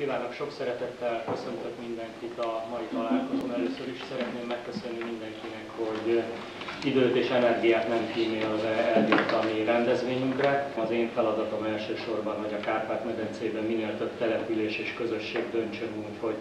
kívánok! Sok szeretettel köszöntök mindenkit a mai találkozón. Először is szeretném megköszönni mindenkinek, hogy időt és energiát nem kímélve eljött a mi rendezvényünkre. Az én feladatom elsősorban, hogy a Kárpát-medencében minél több település és közösség döntsön úgy, hogy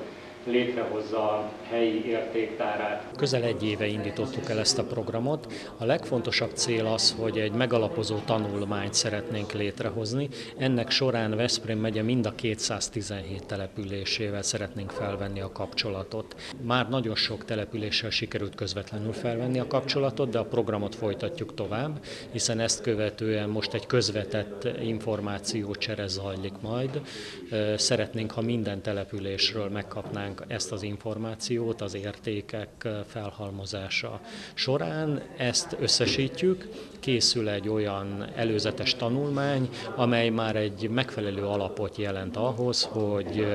létrehozza a helyi értéktárát. Közel egy éve indítottuk el ezt a programot. A legfontosabb cél az, hogy egy megalapozó tanulmányt szeretnénk létrehozni. Ennek során Veszprém megye mind a 217 településével szeretnénk felvenni a kapcsolatot. Már nagyon sok településsel sikerült közvetlenül felvenni a kapcsolatot, de a programot folytatjuk tovább, hiszen ezt követően most egy közvetett információcsere zajlik majd. Szeretnénk, ha minden településről megkapnánk ezt az információt az értékek felhalmozása során. Ezt összesítjük, készül egy olyan előzetes tanulmány, amely már egy megfelelő alapot jelent ahhoz, hogy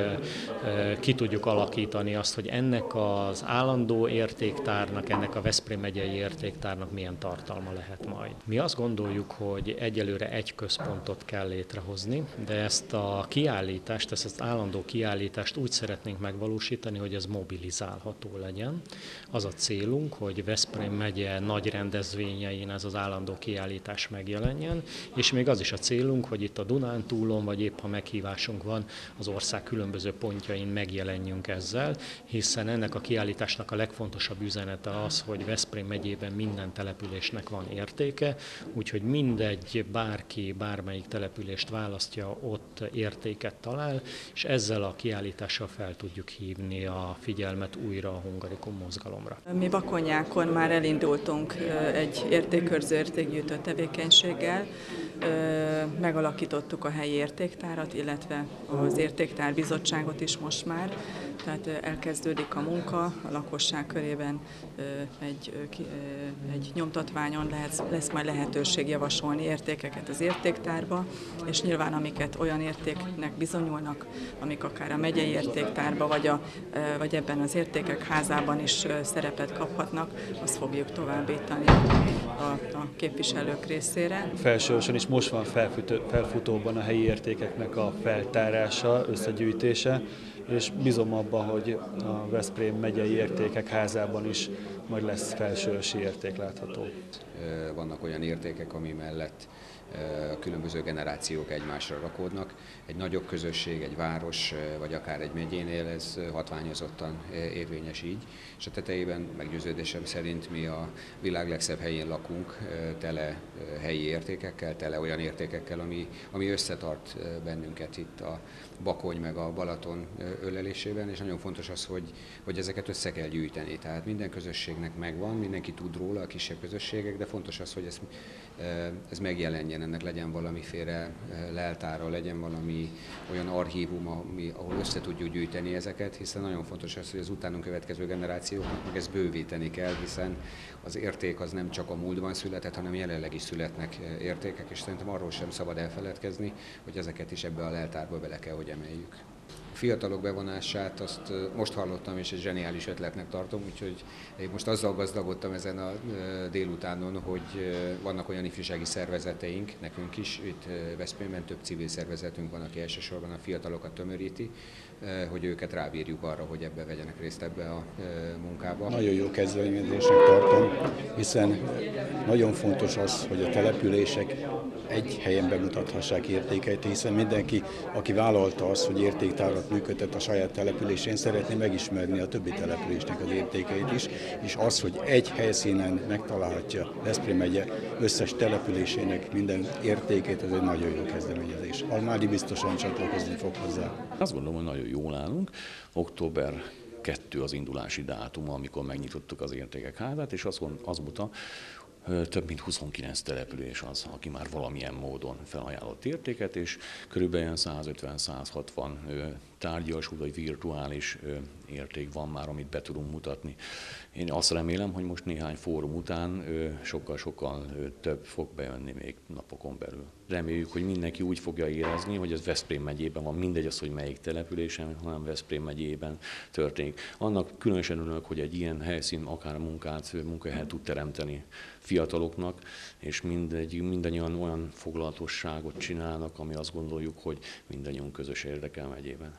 ki tudjuk alakítani azt, hogy ennek az állandó értéktárnak, ennek a Veszprém megyei értéktárnak milyen tartalma lehet majd. Mi azt gondoljuk, hogy egyelőre egy központot kell létrehozni, de ezt a kiállítást, ezt az állandó kiállítást úgy szeretnénk megvalósítani, hogy ez mobilizálható legyen. Az a célunk, hogy Veszprém megye nagy rendezvényein ez az állandó kiállítás megjelenjen, és még az is a célunk, hogy itt a Dunántúlon, vagy épp ha meghívásunk van, az ország különböző pontjain megjelenjünk ezzel, hiszen ennek a kiállításnak a legfontosabb üzenete az, hogy Veszprém megyében minden településnek van értéke, úgyhogy mindegy, bárki, bármelyik települést választja, ott értéket talál, és ezzel a kiállítással fel tudjuk hívni a figyelmet újra a hungarikum mozgalomra. Mi Bakonyákon már elindultunk egy értékkörző értékgyűjtő tevékenységgel, megalakítottuk a helyi értéktárat, illetve az értéktárbizottságot is most már, tehát elkezdődik a munka, a lakosság körében egy, egy nyomtatványon lesz, lesz majd lehetőség javasolni értékeket az értéktárba, és nyilván amiket olyan értéknek bizonyulnak, amik akár a megyei értéktárba, vagy, a, vagy ebben az értékek házában is szerepet kaphatnak, azt fogjuk továbbítani a, a képviselők részére. Felsősorban is most van felfutóban a helyi értékeknek a feltárása, összegyűjtése, és bízom abban, hogy a Veszprém megyei értékek házában is majd lesz felsősi érték látható. Vannak olyan értékek, ami mellett különböző generációk egymásra rakódnak. Egy nagyobb közösség, egy város, vagy akár egy megyénél ez hatványozottan érvényes így, és a tetejében meggyőződésem szerint mi a világ legszebb helyén lakunk, tele helyi értékekkel, tele olyan értékekkel, ami, ami összetart bennünket itt a Bakony meg a Balaton ölelésében, és nagyon fontos az, hogy, hogy ezeket össze kell gyűjteni. Tehát minden közösségnek megvan, mindenki tud róla, a kisebb közösségek, de fontos az, hogy ez, ez megjelenjen, ennek legyen valamiféle leltára, legyen valami olyan archívum, ami, ahol össze tudjuk gyűjteni ezeket, hiszen nagyon fontos az, hogy az utánunk következő generációknak meg ezt bővíteni kell, hiszen az érték az nem csak a múltban született, hanem jelenleg is születnek értékek, és szerintem arról sem szabad elfeledkezni, hogy ezeket is ebbe a leltárba bele kell, hogy emeljük fiatalok bevonását azt most hallottam, és egy zseniális ötletnek tartom, úgyhogy én most azzal gazdagodtam ezen a délutánon, hogy vannak olyan ifjúsági szervezeteink, nekünk is, itt Veszprémben több civil szervezetünk van, aki elsősorban a fiatalokat tömöríti, hogy őket rábírjuk arra, hogy ebbe vegyenek részt ebbe a munkába. Nagyon jó kezdeményezésnek tartom, hiszen nagyon fontos az, hogy a települések egy helyen bemutathassák értékeit, hiszen mindenki, aki vállalta azt, hogy értéktárat működtet a saját településén, szeretné megismerni a többi településnek az értékeit is, és az, hogy egy helyszínen megtalálhatja Veszprém megye összes településének minden értékét, ez egy nagyon jó kezdeményezés. Almádi biztosan csatlakozni fog hozzá. Azt gondolom, hogy nagyon jól állunk. Október kettő az indulási dátum, amikor megnyitottuk az értékek házát, és azóta több mint 29 település az, aki már valamilyen módon felajánlott értéket, és körülbelül 150-160 tárgyas vagy virtuális érték van már, amit be tudunk mutatni. Én azt remélem, hogy most néhány fórum után sokkal-sokkal több fog bejönni még napokon belül. Reméljük, hogy mindenki úgy fogja érezni, hogy ez Veszprém megyében van, mindegy az, hogy melyik településen, hanem Veszprém megyében történik. Annak különösen önök, hogy egy ilyen helyszín akár munkát, munkahelyet tud teremteni fiataloknak, és mindegy, mindannyian olyan foglalatosságot csinálnak, ami azt gondoljuk, hogy mindannyiunk közös érdekel megyében.